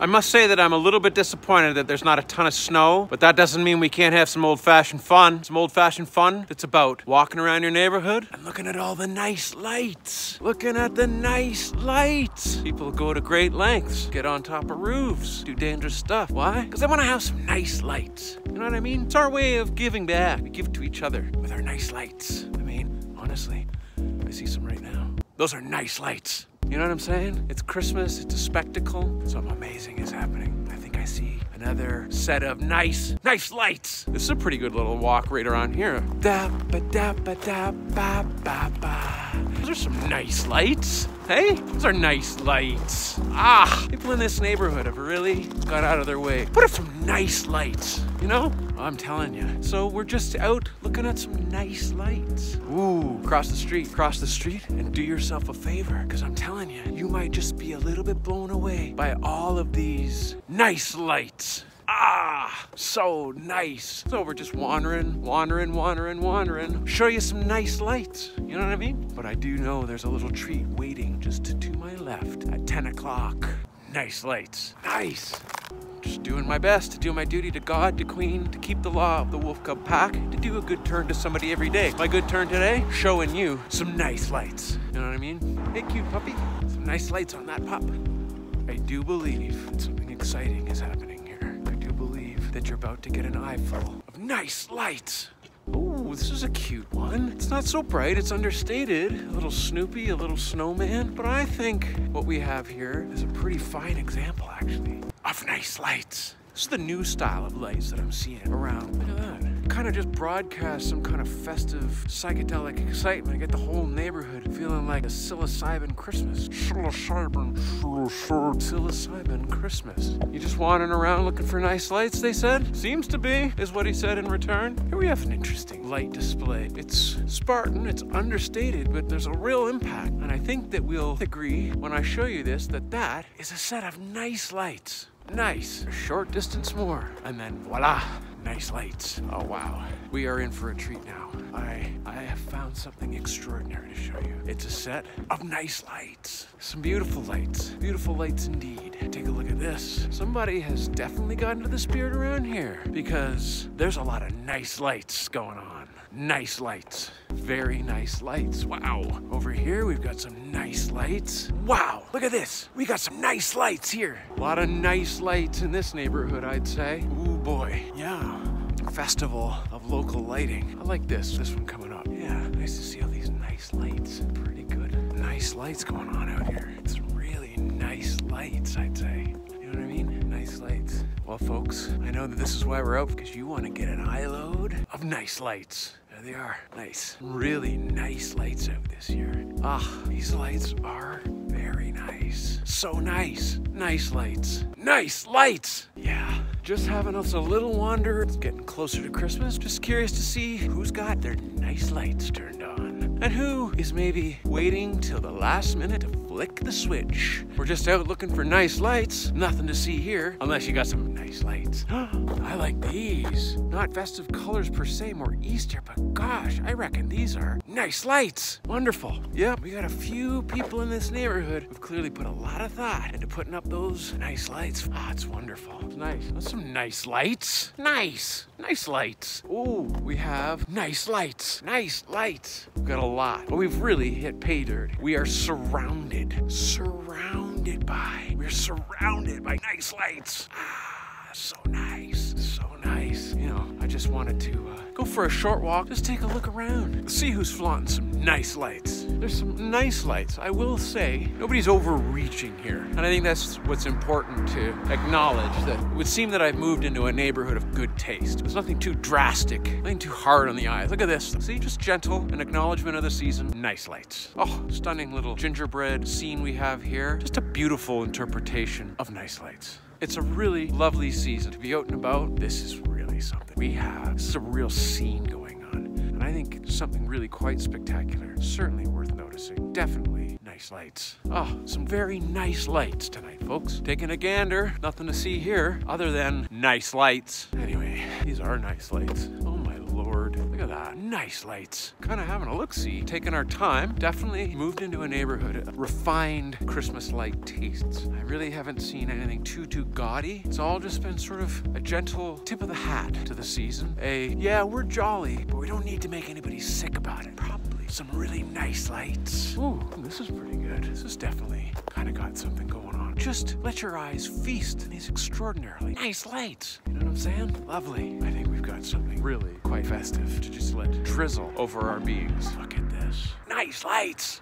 I must say that I'm a little bit disappointed that there's not a ton of snow, but that doesn't mean we can't have some old-fashioned fun. Some old-fashioned fun that's about walking around your neighborhood and looking at all the nice lights. Looking at the nice lights. People go to great lengths, get on top of roofs, do dangerous stuff. Why? Because they want to have some nice lights. You know what I mean? It's our way of giving back. We give to each other with our nice lights. I mean, honestly, I see some right now. Those are nice lights. You know what I'm saying? It's Christmas, it's a spectacle. Something amazing is happening. I think I see another set of nice, nice lights. This is a pretty good little walk right around here. Da ba da ba da ba ba ba. Those are some nice lights. Hey, those are nice lights. Ah, people in this neighborhood have really got out of their way. Put up some nice lights, you know? I'm telling you. So we're just out looking at some nice lights. Ooh, cross the street, cross the street, and do yourself a favor. Because I'm telling you, you might just be a little bit blown away by all of these nice lights. Ah, so nice. So we're just wandering, wandering, wandering, wandering. Show you some nice lights. You know what I mean? But I do know there's a little treat waiting just to my left at 10 o'clock. Nice lights. Nice. Just doing my best to do my duty to God, to Queen, to keep the law of the Wolf Cub Pack, to do a good turn to somebody every day. My good turn today, showing you some nice lights. You know what I mean? Hey, cute puppy. Some nice lights on that pup. I do believe something exciting is happening that you're about to get an eyeful of nice lights. Oh, this is a cute one. It's not so bright, it's understated. A little Snoopy, a little snowman. But I think what we have here is a pretty fine example, actually, of nice lights. This is the new style of lights that I'm seeing around. Look at that kind of just broadcast some kind of festive psychedelic excitement. Get the whole neighborhood feeling like a psilocybin Christmas. Psilocybin, psilocybin Christmas. You just wandering around looking for nice lights, they said? Seems to be, is what he said in return. Here we have an interesting light display. It's Spartan, it's understated, but there's a real impact. And I think that we'll agree when I show you this that that is a set of nice lights. Nice. A short distance more. And then voila, nice lights. Oh wow. We are in for a treat now. I I have found something extraordinary to show you. It's a set of nice lights. Some beautiful lights. Beautiful lights indeed. Take a look at this. Somebody has definitely gotten to the spirit around here because there's a lot of nice lights going on. Nice lights. Very nice lights. Wow. Over here, we've got some nice lights. Wow, look at this. We got some nice lights here. A lot of nice lights in this neighborhood, I'd say. Boy. Yeah. Festival of local lighting. I like this. This one coming up. Yeah, nice to see all these nice lights. Pretty good. Nice lights going on out here. It's really nice lights, I'd say. You know what I mean? Nice lights. Well, folks, I know that this is why we're out because you want to get an eye load of nice lights. There they are. Nice. Really nice lights out this year. Ah, these lights are very nice. So nice. Nice lights. Nice lights! Just having us a little wander. It's getting closer to Christmas. Just curious to see who's got their nice lights turned on. And who is maybe waiting till the last minute to flick the switch. We're just out looking for nice lights. Nothing to see here, unless you got some nice lights. I like these. Not festive colors per se, more Easter, but gosh, I reckon these are nice lights. Wonderful. Yep, we got a few people in this neighborhood who've clearly put a lot of thought into putting up those nice lights. Ah, oh, it's wonderful. It's nice. That's some nice lights. Nice. Nice lights. Ooh, we have nice lights. Nice lights. We've got a lot, but we've really hit pay dirt. We are surrounded, surrounded by, we're surrounded by nice lights. Ah, so nice, so nice. Just wanted to uh, go for a short walk, just take a look around, see who's flaunting some nice lights. There's some nice lights. I will say, nobody's overreaching here. And I think that's what's important to acknowledge that it would seem that I've moved into a neighborhood of good taste. There's nothing too drastic, nothing too hard on the eyes. Look at this. See, just gentle, an acknowledgement of the season. Nice lights. Oh, stunning little gingerbread scene we have here. Just a beautiful interpretation of nice lights. It's a really lovely season to be out and about. This is really something. We have, this is a real scene going on. And I think something really quite spectacular. Certainly worth noticing. Definitely nice lights. Oh, some very nice lights tonight, folks. Taking a gander. Nothing to see here other than nice lights. Anyway, these are nice lights. Oh Nice lights. Kind of having a look-see, taking our time. Definitely moved into a neighborhood of refined Christmas light tastes. I really haven't seen anything too, too gaudy. It's all just been sort of a gentle tip of the hat to the season. A, yeah, we're jolly, but we don't need to make anybody sick about it. Probably some really nice lights. Ooh, this is pretty good. This is definitely kind of got something going on. Just let your eyes feast on these extraordinarily nice lights. You know what I'm saying? Lovely. I think we've got something really quite festive to just let drizzle over our beings. Look at this. Nice lights.